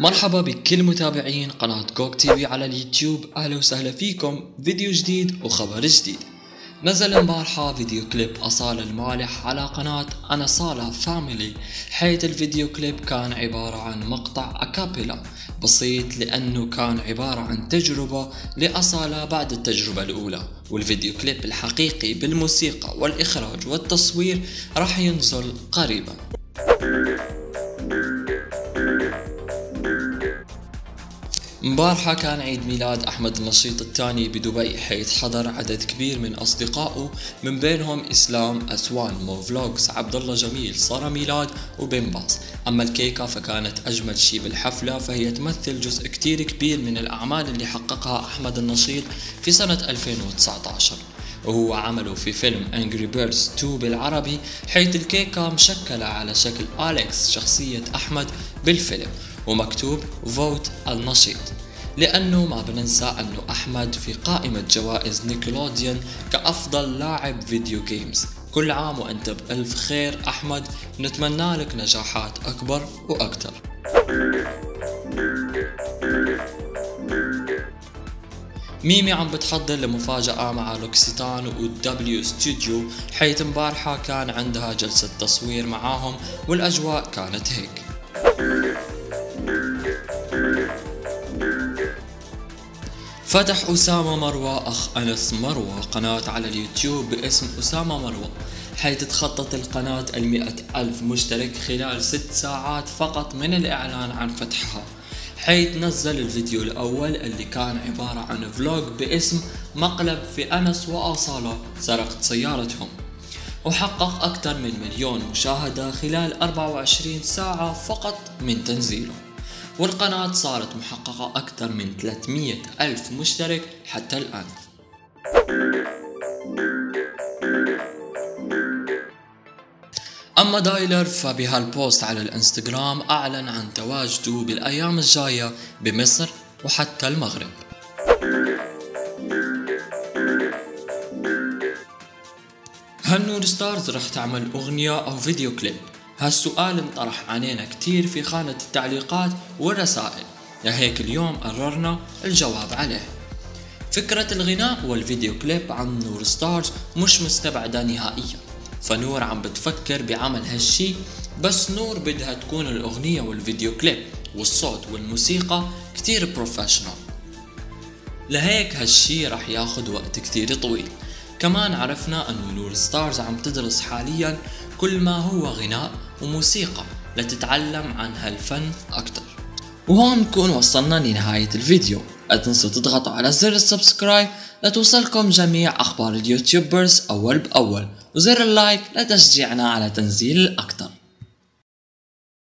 مرحبا بكل متابعين قناة Gogue TV على اليوتيوب. أهلا وسهلا فيكم. فيديو جديد وخبر جديد. نزل امبارحة فيديو كليب أصالة المالح على قناة Anasala Family. حيث الفيديو كليب كان عبارة عن مقطع أكابيلا. بسيط لأنه كان عبارة عن تجربة لأصالة بعد التجربة الأولى. والفيديو كليب الحقيقي بالموسيقى والإخراج والتصوير راح ينزل قريبا. مبارحة كان عيد ميلاد أحمد النشيط الثاني بدبي حيث حضر عدد كبير من أصدقائه من بينهم إسلام أسوان مو فلوجز عبد الله جميل صار ميلاد وبن باص أما الكيكة فكانت أجمل شي بالحفلة فهي تمثل جزء كتير كبير من الأعمال اللي حققها أحمد النشيط في سنة 2019 وهو عمله في فيلم Angry Birds 2 بالعربي حيث الكيكة مشكلة على شكل أليكس شخصية أحمد بالفيلم. ومكتوب فوت النشيط لأنه ما بننسى أنه أحمد في قائمة جوائز Nickelodeon كأفضل لاعب video games كل عام وأنت بألف خير أحمد نتمنى لك نجاحات أكبر وأكثر. ميمي عم بتحضر لمفاجأة مع L'Occitane و W Studio حيث مبارحة كان عندها جلسة تصوير معاهم والأجواء كانت هيك. فتح أسامة مروة أخ أنس مروة قناة على اليوتيوب باسم أسامة مروة حيث تخطت القناة المئة ألف مشترك خلال ست ساعات فقط من الإعلان عن فتحها حيث نزل الفيديو الأول اللي كان عبارة عن فلوج باسم مقلب في أنس وأصالة سرقت سيارتهم. وحقق أكثر من مليون مشاهدة خلال 24 ساعة فقط من تنزيله. والقناة صارت محققة أكثر من 300 ألف مشترك حتى الآن أما دايلر فبهالبوست على الإنستغرام أعلن عن تواجده بالأيام الجاية بمصر وحتى المغرب هل نور ستارز رح تعمل أغنية أو فيديو كليب؟ هالسؤال انطرح علينا كتير في خانة التعليقات والرسائل. لهيك اليوم قررنا الجواب عليه. فكرة الغناء والفيديو كليب عن نور ستارز مش مستبعدة نهائيا. فنور عم بتفكر بعمل هالشي بس نور بدها تكون الأغنية والفيديو كليب والصوت والموسيقى كتير professional لهيك هالشي رح ياخد وقت كتير طويل. كمان عرفنا أنه نور ستارز عم تدرس حاليا كل ما هو غناء وموسيقى لتتعلم عن هالفن أكتر. وهون نكون وصلنا لنهاية الفيديو. لا تنسوا تضغطوا على زر ال subscribe لتوصلكم جميع أخبار ال YouTubers أول بأول. وزر ال like لتشجيعنا على تنزيل الأكثر.